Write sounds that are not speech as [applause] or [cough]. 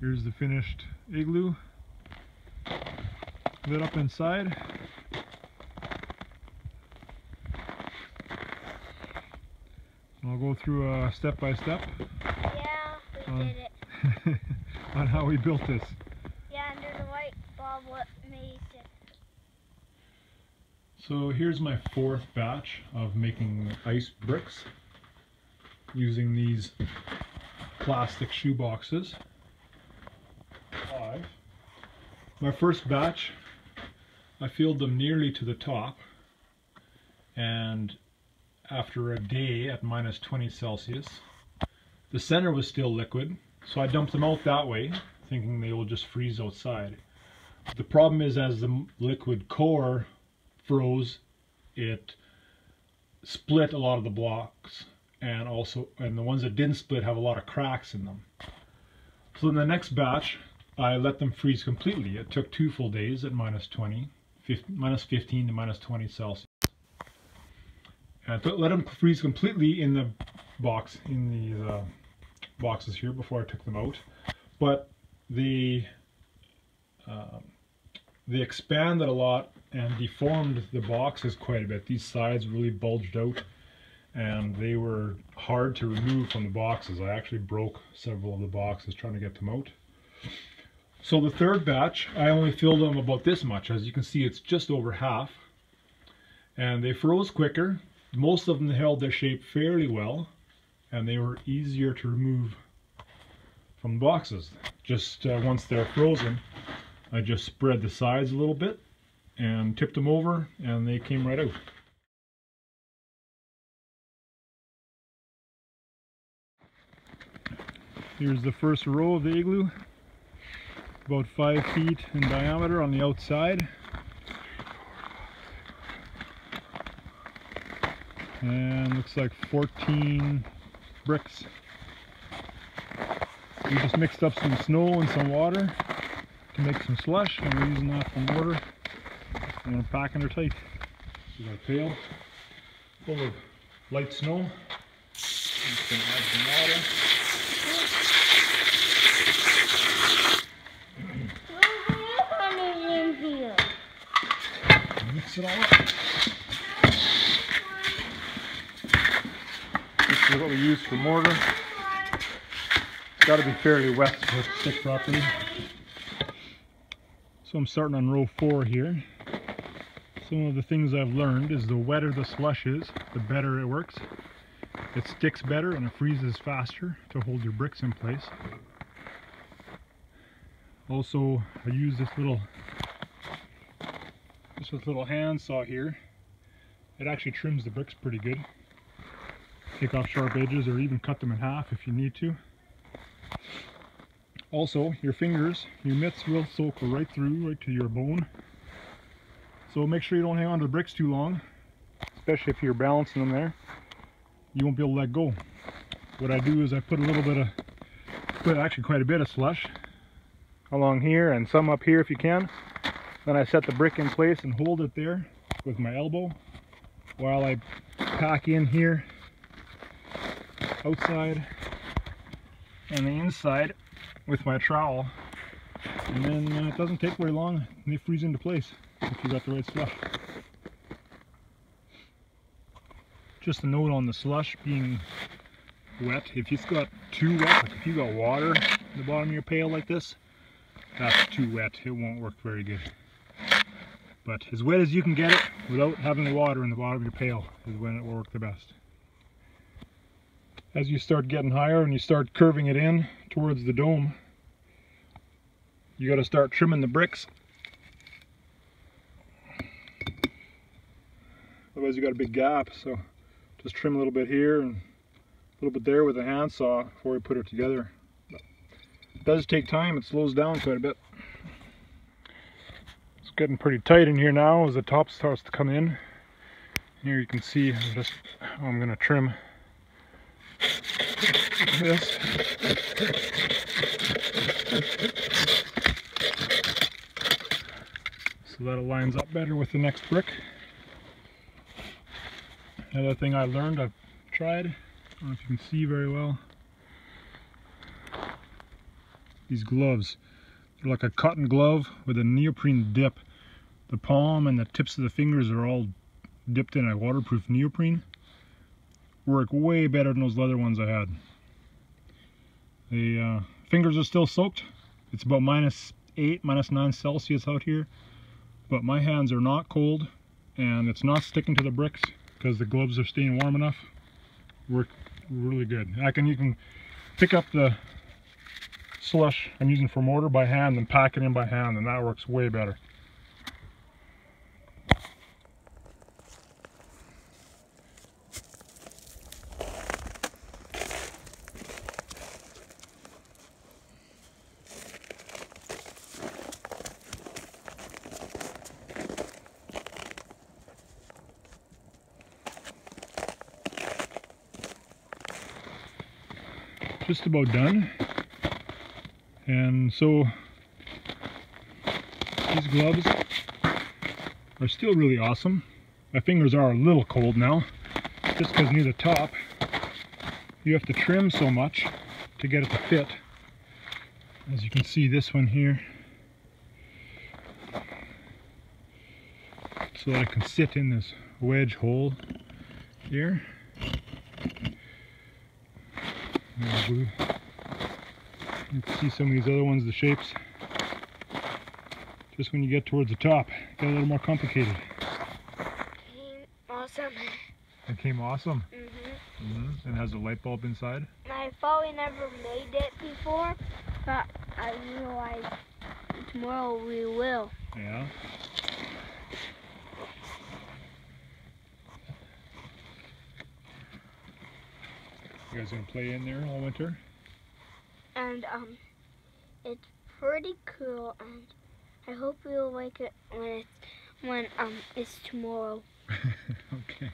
Here's the finished igloo. Lit up inside. I'll go through uh, step by step Yeah, we Um, did it. [laughs] on how we built this. Yeah, under the white bulb what made it. So here's my fourth batch of making ice bricks using these plastic shoe boxes. Five. My first batch, I filled them nearly to the top and after a day at minus 20 Celsius, the center was still liquid, so I dumped them out that way, thinking they will just freeze outside. The problem is as the liquid core froze, it split a lot of the blocks and also and the ones that didn't split have a lot of cracks in them. So in the next batch I let them freeze completely. It took two full days at minus 20, 15, minus 15 to minus 20 Celsius. And I let them freeze completely in the box, in these uh, boxes here before I took them out. But the um, they expanded a lot and deformed the boxes quite a bit. These sides really bulged out and they were hard to remove from the boxes. I actually broke several of the boxes trying to get them out. So the third batch, I only filled them about this much. As you can see, it's just over half. And they froze quicker. Most of them held their shape fairly well and they were easier to remove from the boxes. Just uh, once they're frozen, I just spread the sides a little bit and tipped them over and they came right out. Here's the first row of the igloo, about five feet in diameter on the outside. And looks like 14 bricks. We just mixed up some snow and some water to make some slush and we're using that for mortar and we're packing her tight. We got a pail full of light snow. Just gonna add some water. in here. Mix it all up. This is what we use for mortar. It's got to be fairly wet so stick properly. So I'm starting on row four here. Some of the things I've learned is the wetter the slush is, the better it works. It sticks better and it freezes faster to hold your bricks in place. Also, I use this little this little hand saw here. It actually trims the bricks pretty good. Take off sharp edges or even cut them in half if you need to. Also, your fingers, your mitts will soak right through, right to your bone. So make sure you don't hang on to the bricks too long, especially if you're balancing them there. You won't be able to let go. What I do is I put a little bit of, put actually quite a bit of slush along here and some up here if you can. Then I set the brick in place and hold it there with my elbow while I pack in here outside and the inside with my trowel and then uh, it doesn't take very long they freeze into place if you got the right slush. Just a note on the slush being wet, if it's got too wet, like if you got water in the bottom of your pail like this, that's too wet, it won't work very good. But as wet as you can get it without having the water in the bottom of your pail is when it will work the best. As you start getting higher and you start curving it in towards the dome, you got to start trimming the bricks. Otherwise you got a big gap, so just trim a little bit here and a little bit there with a handsaw before you put it together. But it does take time, it slows down quite a bit. It's getting pretty tight in here now as the top starts to come in. Here you can see I'm just oh, I'm gonna trim this. So that aligns up better with the next brick. Another thing I learned, I've tried, I don't know if you can see very well. these gloves. Like a cotton glove with a neoprene dip. The palm and the tips of the fingers are all dipped in a waterproof neoprene. Work way better than those leather ones I had. The uh, fingers are still soaked. It's about minus 8, minus 9 Celsius out here. But my hands are not cold and it's not sticking to the bricks because the gloves are staying warm enough. Work really good. I can can pick up the slush I'm using for mortar by hand and pack it in by hand and that works way better. just about done. And so these gloves are still really awesome. My fingers are a little cold now, just because near the top you have to trim so much to get it to fit. As you can see this one here. So that I can sit in this wedge hole here. You can see some of these other ones, the shapes. Just when you get towards the top, get a little more complicated. Came awesome. It came awesome. Mhm. Mm -hmm. And has a light bulb inside. I probably never made it before, but I realize tomorrow we will. Yeah. You guys gonna play in there all winter? And um, it's pretty cool, and I hope you'll like it when it's when um it's tomorrow. [laughs] okay.